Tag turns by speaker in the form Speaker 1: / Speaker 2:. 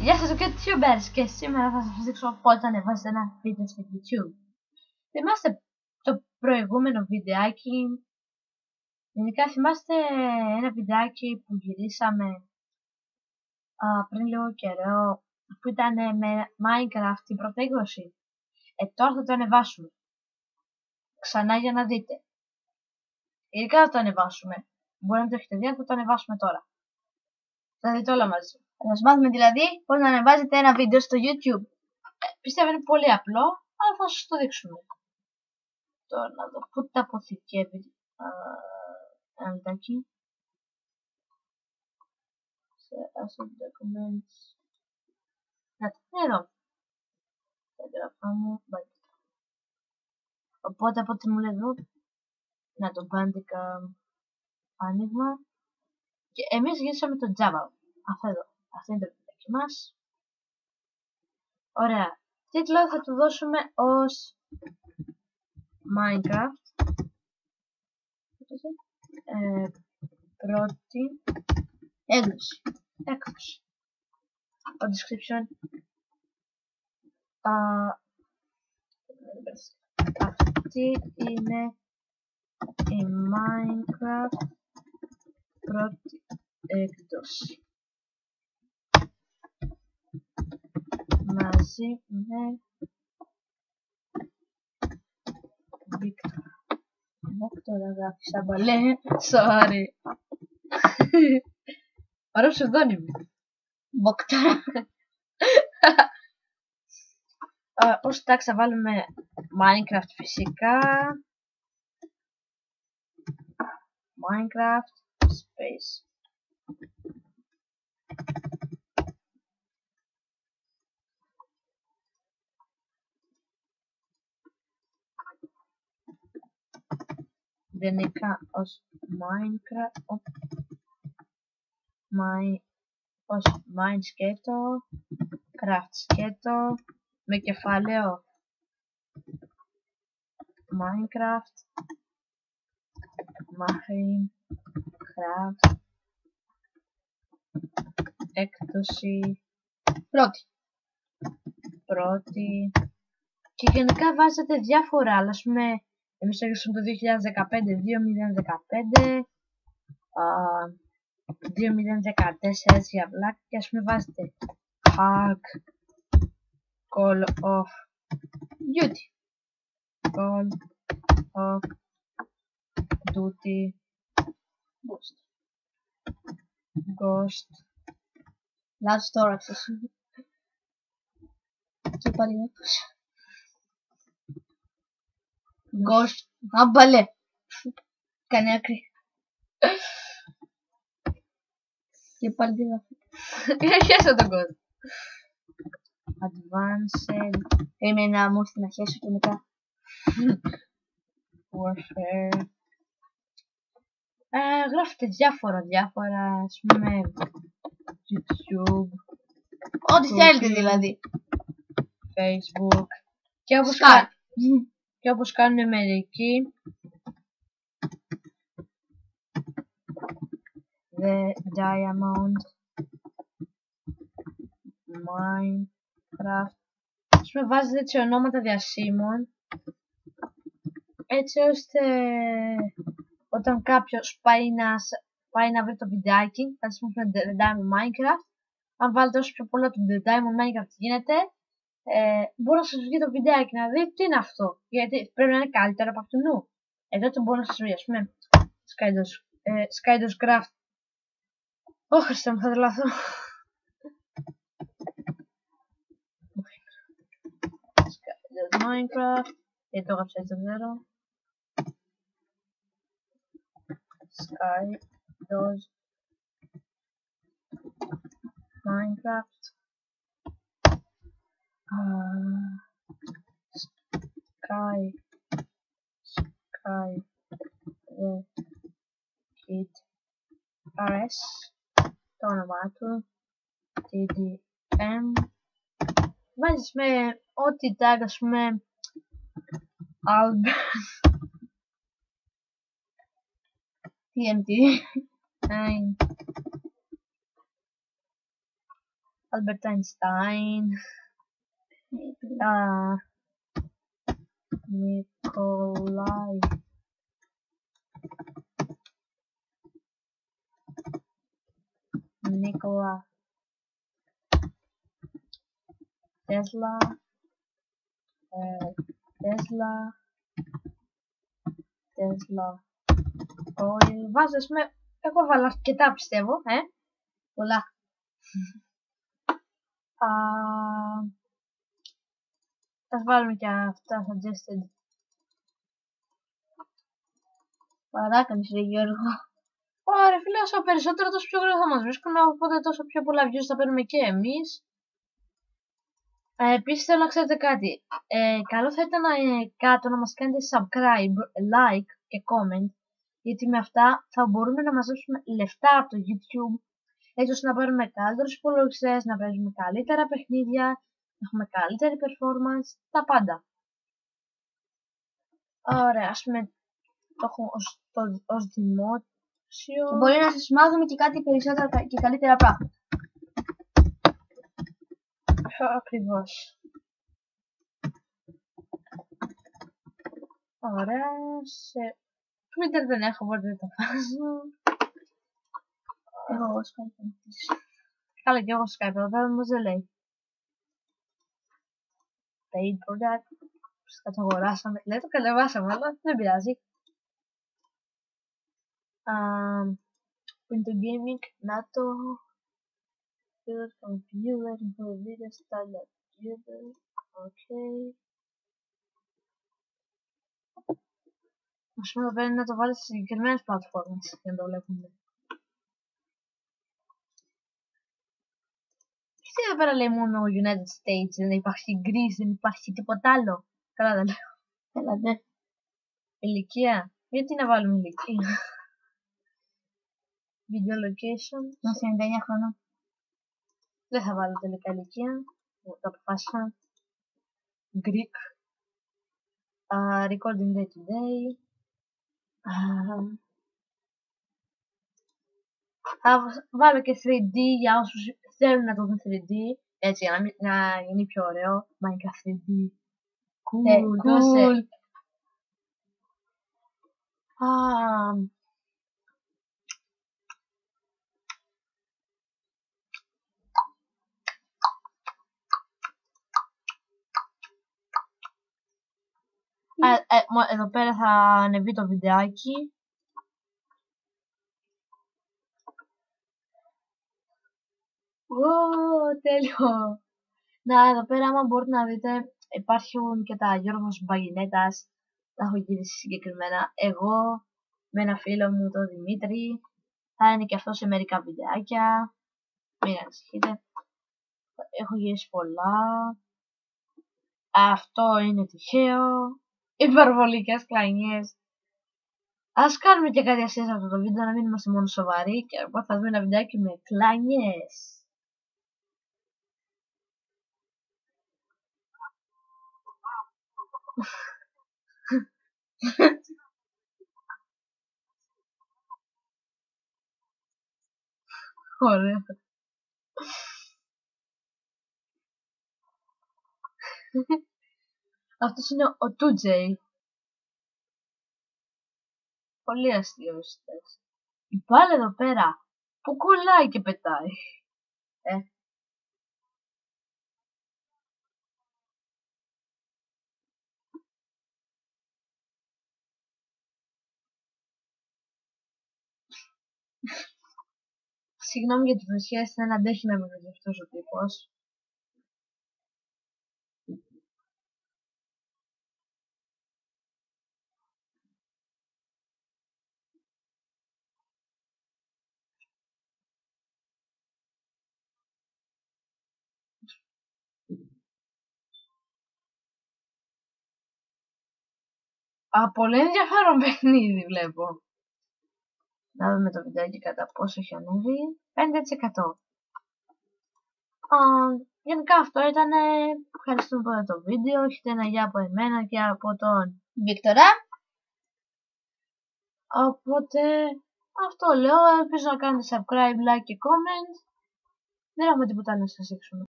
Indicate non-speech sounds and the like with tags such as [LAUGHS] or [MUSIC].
Speaker 1: Γεια σας και YouTubers και σήμερα θα σας δείξω πώς θα ανεβάσετε ένα βίντεο στο YouTube. Θυμάστε το προηγούμενο βιντεάκι, γενικά θυμάστε ένα βιντεάκι που γυρίσαμε α, πριν λίγο καιρό που ήταν με Minecraft την πρώτη έκδοση. Ε, τώρα θα το ανεβάσουμε. Ξανά για να δείτε. Ειδικά θα το ανεβάσουμε. Μπορεί να το έχετε δει, θα το ανεβάσουμε τώρα. Θα δείτε όλα μαζί.
Speaker 2: Θα σας μάθουμε δηλαδή πώς να ανεβάζετε ένα βίντεο στο YouTube.
Speaker 1: Ε, πιστεύω είναι πολύ απλό, αλλά θα σας το δείξουμε. Τώρα να δω πού τα αποθηκεύει. Ένα λεπτάκι. Σε asset documents. Να το εδώ. Τα εγγραφά μου. Οπότε από ό,τι μου λέει εδώ, να το Bandicam άνοιγμα. Και εμείς γυρίσαμε το Java. Αυτό εδώ. Αυτό είναι το βιντεάκι μας. Ωραία. Τίτλο θα του δώσουμε ως Minecraft. Ε, πρώτη έκδοση. Έκδοση. Το description. Α, αυτή είναι η Minecraft πρώτη έκδοση. Μαζί με Βίκτορα. Βίκτορα γράφει σαν μπαλέ. Sorry. Ωραίο ψευδόνιμο.
Speaker 2: Βοκτόρα.
Speaker 1: Ως τάξη θα βάλουμε Minecraft φυσικά. Minecraft Space. Γενικά ως Minecraft my, ως Mine σκέτο Craft σκέτο με κεφάλαιο Minecraft Minecraft έκδοση
Speaker 2: πρώτη.
Speaker 1: Πρώτη. Και γενικά βάζετε διάφορα αλλά ας πούμε εμείς έγραψαμε το 2015, 2015, 2014 έτσι για black. Και ας πούμε βάζετε hack call of duty. Call of duty
Speaker 2: ghost.
Speaker 1: Ghost.
Speaker 2: Λάθος τώρα ξέρεις και πάλι λάθος Ghost. Άμπαλε. Κάνει άκρη. Και πάλι τι να
Speaker 1: Χέσα τον κόσμο. Advanced.
Speaker 2: Έμενα μου έρθει να χέσω και μετά.
Speaker 1: Warfare. Ε, γράφετε διάφορα, διάφορα, ας πούμε, YouTube.
Speaker 2: Ό,τι θέλετε δηλαδή.
Speaker 1: Facebook. Και όπως, κα... και όπως κάνουν μερικοί. The Diamond. Minecraft. Ας πούμε βάζετε έτσι ονόματα διασύμων. Έτσι ώστε όταν κάποιος πάει να, πάει να βρει το βιντεάκι, θα σας πούμε The Diamond Minecraft, αν βάλετε όσο πιο πολλά το The Diamond Minecraft γίνεται, ε, μπορεί να σας βγει το βιντεάκι να δει τι είναι αυτό. Γιατί πρέπει να είναι καλύτερο από αυτού νου. Εδώ το μπορεί να σας βρει, ας πούμε, Skydos, ε, Skydos Craft. Όχι, θα μου θα τρελαθώ. Skydos Minecraft. Γιατί το έγραψα έτσι, δεν ξέρω. Skydos Minecraft. Uh, sky, sky, the kid, RS, το όνομά του, TDM, βάζεις με ό,τι tag, ας πούμε, Albert, TNT, 9, Albert Einstein. Α, Νικολάη. Νίκολα. Τέσλα. Ε, Τέσλα. Τέσλα. Oil. Βάζω, ας πούμε, εγώ βάλα αρκετά πιστεύω, ε. Πολλά. [LAUGHS] Α, ας βάλουμε και αυτά suggested.
Speaker 2: Παράκαμψη ρε Γιώργο.
Speaker 1: Ωραία φίλε, όσο περισσότερο τόσο πιο γρήγορα θα μας βρίσκουν, οπότε τόσο πιο πολλά views θα παίρνουμε και εμείς. Ε, επίσης θέλω να ξέρετε κάτι. Ε, καλό θα ήταν ε, κάτω να μας κάνετε subscribe, like και comment, γιατί με αυτά θα μπορούμε να μαζέψουμε λεφτά από το YouTube, έτσι ώστε να πάρουμε καλύτερους υπολογιστές, να παίζουμε καλύτερα παιχνίδια, να έχουμε καλύτερη performance, τα πάντα. Ωραία, ας πούμε το έχω ως, το, ως δημόσιο.
Speaker 2: Και μπορεί να σας μάθουμε και κάτι περισσότερα και καλύτερα πράγματα.
Speaker 1: Ακριβώς. Ωραία. Σε Twitter δεν έχω, οπότε δεν το βάζω.
Speaker 2: Εγώ Skype.
Speaker 1: Καλά και εγώ Skype, εδώ πέρα όμως δεν λέει. Paid product. Φυσικά το αγοράσαμε. Λέει το κατεβάσαμε, αλλά δεν πειράζει. Um, Window Gaming, NATO, Computer, Computer, Video, Style, Computer, okay. Ας πούμε εδώ πέρα είναι να το βάλεις σε συγκεκριμένες πλατφόρμες για να το βλέπουμε. Γιατί εδώ πέρα λέει μόνο United States, δεν υπάρχει Greece, δεν υπάρχει τίποτα άλλο. Καλά δεν λέω.
Speaker 2: Έλα δε.
Speaker 1: Ηλικία. Γιατί να βάλουμε ηλικία; Video location.
Speaker 2: Είμαστε 99 χρονών.
Speaker 1: Δεν θα βάλω τελικά ηλικία. Το αποφάσισα. Greek. Uh, recording day to day. Uh, θα βάλω και 3D για όσους θέλουν να το δουν 3D. Έτσι, για να, μην, να γίνει πιο ωραίο. Minecraft 3D. Cool,
Speaker 2: Ε,
Speaker 1: δώσε.
Speaker 2: cool.
Speaker 1: Α, Α, ε, μο- εδώ πέρα θα ανεβεί το βιντεάκι. Ω, τέλειο. Να, εδώ πέρα άμα μπορείτε να δείτε υπάρχουν και τα Γιώργος Μπαγινέτας. Τα έχω γυρίσει συγκεκριμένα. Εγώ με ένα φίλο μου τον Δημήτρη. Θα είναι και αυτό σε μερικά βιντεάκια. Μην ανησυχείτε. Έχω γυρίσει πολλά. Αυτό είναι τυχαίο. Υπερβολικές κλανιές. Ας κάνουμε και κάτι ασύς αυτό το βίντεο, να μην είμαστε μόνο σοβαροί και εγώ θα δούμε ένα βιντεάκι με κλανιές. Ωραία. Αυτός είναι ο 2J. Πολύ αστείος αυτές. Η μπάλα εδώ πέρα που κολλάει και πετάει. Ε. Συγγνώμη για τη προσχέση, δεν αντέχει να μιλήσει αυτός ο τύπος. Α, πολύ ενδιαφέρον [LAUGHS] παιχνίδι βλέπω. Να δούμε το βιντεάκι κατά πόσο έχει ανέβει. 5%. Α, γενικά αυτό ήταν. Ευχαριστούμε πολύ για το βίντεο. Έχετε ένα γεια από εμένα και από τον
Speaker 2: Βίκτορα.
Speaker 1: Οπότε αυτό λέω. Ελπίζω να κάνετε subscribe, like και comment. Δεν έχουμε τίποτα άλλο να σας δείξουμε.